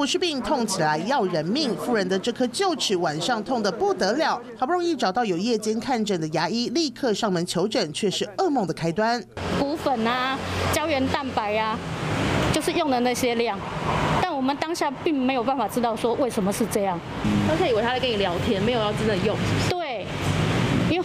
不是病，痛起来要人命。妇人的这颗臼齿晚上痛得不得了，好不容易找到有夜间看诊的牙医，立刻上门求诊，却是噩梦的开端。骨粉啊，胶原蛋白啊，就是用的那些量，但我们当下并没有办法知道说为什么是这样。他是以为他在跟你聊天，没有要真的用。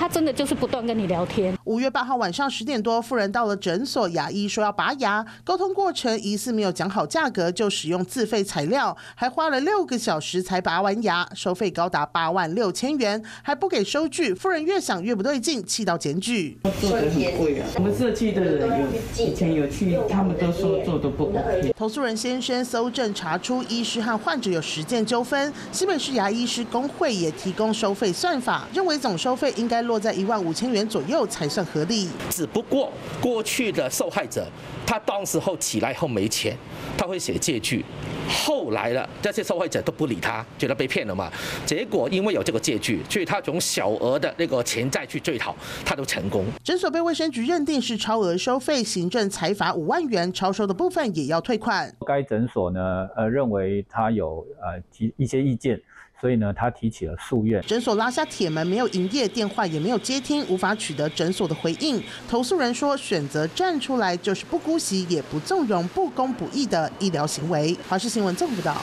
他真的就是不断跟你聊天。五月八号晚上十点多，妇人到了诊所，牙医说要拔牙，沟通过程疑似没有讲好价格，就使用自费材料，还花了六个小时才拔完牙，收费高达八万六千元，还不给收据。妇人越想越不对劲，气到检举。做的很贵啊！我们设计的人有以前有去，他们都说做的不 OK。投诉人先生搜证查出医师和患者有实践纠纷，西北市牙医师工会也提供收费算法，认为总收费应该落在一万五千元左右才算合理。只不过过去的受害者，他当时候起来后没钱，他会写借据。后来了，这些受害者都不理他，觉得被骗了嘛。结果因为有这个借据，所以他从小额的那个钱债去追讨，他都成功。诊所被卫生局认定是超额收费，行政裁罚五万元，超收的部分也要退款。该诊所呢，呃，认为他有呃提一些意见。所以呢，他提起了诉愿。诊所拉下铁门，没有营业，电话也没有接听，无法取得诊所的回应。投诉人说，选择站出来就是不姑息，也不纵容不公不义的医疗行为。华视新闻综合报道。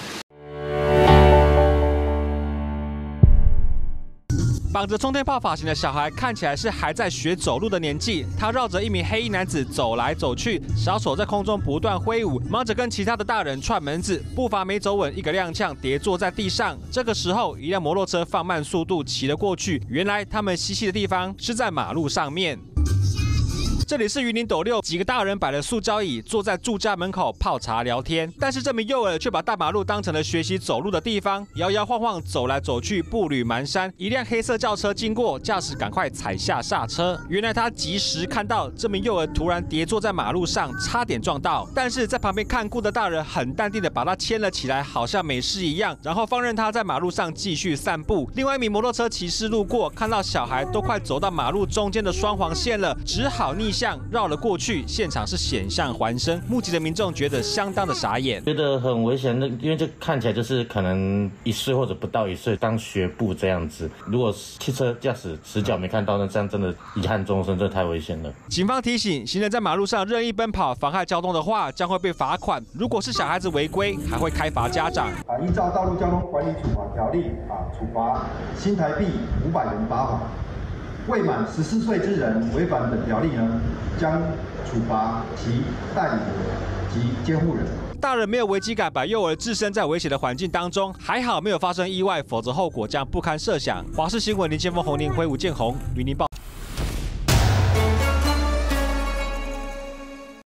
绑着充电炮发型的小孩看起来是还在学走路的年纪，他绕着一名黑衣男子走来走去，小手在空中不断挥舞，忙着跟其他的大人串门子，步伐没走稳，一个踉跄跌坐在地上。这个时候，一辆摩托车放慢速度骑了过去，原来他们嬉戏的地方是在马路上面。这里是云林斗六，几个大人摆了塑胶椅，坐在住家门口泡茶聊天。但是这名幼儿却把大马路当成了学习走路的地方，摇摇晃晃走来走去，步履蹒跚。一辆黑色轿车经过，驾驶赶快踩下刹车。原来他及时看到这名幼儿突然跌坐在马路上，差点撞到。但是在旁边看顾的大人很淡定的把他牵了起来，好像没事一样，然后放任他在马路上继续散步。另外一名摩托车骑士路过，看到小孩都快走到马路中间的双黄线了，只好逆。绕了过去，现场是险象环生，目击的民众觉得相当的傻眼，觉得很危险。那因为这看起来就是可能一岁或者不到一岁当学步这样子，如果汽车驾驶死角没看到，那这样真的遗憾终生，这太危险了。警方提醒，行人在马路上任意奔跑妨害交通的话，将会被罚款。如果是小孩子违规，还会开罚家长。啊，依照道路交通管理处罚条例啊，处罚新台币五百元罚款。未满十四岁之人违反本条例呢，将处罚其代理人及监护人。大人没有危机感，把幼儿置身在危险的环境当中，还好没有发生意外，否则后果将不堪设想。华视新闻林先锋、洪林辉、吴建宏，与您报。